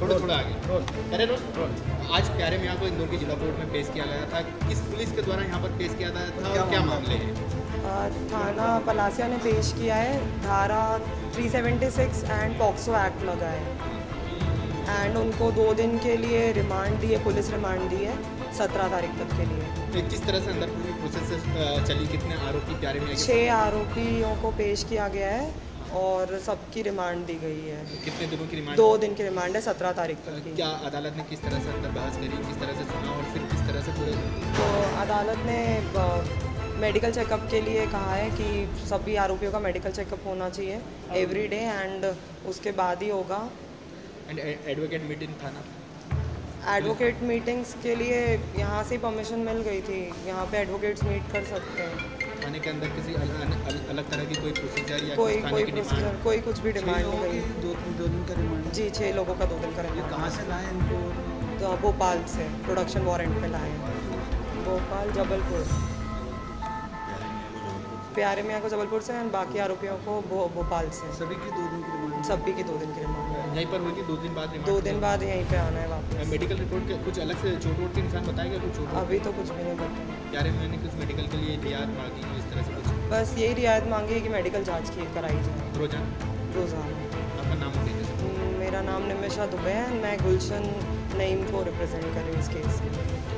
थोड़ा थोड़ा आगे। अरे आज प्यारे मियाँ को इंदौर की जिला कोर्ट में पेश किया गया था। किस पुलिस के द्वारा यहाँ पर पेश किया गया था क्या, क्या मामले हैं? थाना पलासिया ने पेश किया है। धारा 376 एंड पॉक्सो एक्ट लगा है। एंड उनको दो दिन के लिए रिमांड दी है पुलिस रिमांड दी है सत्रह तारीख तक के लिए। तो किस तरह से अंदर पूरी प्रोसेस चली? कितने आरोपी प्यारे के छः आरोपियों को पेश किया गया है और सबकी रिमांड दी गई है। कितने दिनों की रिमांड दो दिन की रिमांड है सत्रह तारीख तक की। क्या अदालत ने किस तरह से अंदर बहस करी किस तरह से सुना और फिर किस तरह से पूरे तो अदालत ने मेडिकल चेकअप के लिए कहा है कि सभी आरोपियों का मेडिकल चेकअप होना चाहिए एवरी डे एंड उसके बाद ही होगा। एंड एडवोकेट मीटिंग थाना एडवोकेट मीटिंग्स के लिए यहाँ से परमिशन मिल गई थी। यहाँ पे एडवोकेट्स मीट कर सकते हैं। थाने के अंदर किसी अल, अल, अल, अलग तरह की कोई प्रोसीजर या कोई कुछ कोई की प्रोसीजर कोई कुछ भी डिमांड नहीं। गई दो दो दिन का रिमांड जी छः लोगों का दो दिन का रिमांड कहाँ से लाए इनको? तो भोपाल से प्रोडक्शन वारंट पे लाए। भोपाल जबलपुर। प्यारे मियाँ को जबलपुर से एंड बाकी आरोपियों को भोपाल से। सभी की दो दिन की रिमांड सभी की दो दिन की रिमांड यहीं पर होगी दो दिन बाद दो दिन बाद यहीं पे आना है वापस। मेडिकल रिपोर्ट के कुछ अलग से चोट वोट के निशान बताएगा कुछ अभी तो कुछ भी नहीं पता प्यारे मैंने कुछ मेडिकल के लिए रियायत मांगी इस तरह से कुछ? बस यही रियायत मांगी है कि मेडिकल जाँच की कराई जाए। रोज़ाना? रोज़ाना। आपका नाम मेरा नाम निमिषा दुबे है। मैं गुलशन नईम को रिप्रेजेंट कर रही हूँ इस केस में।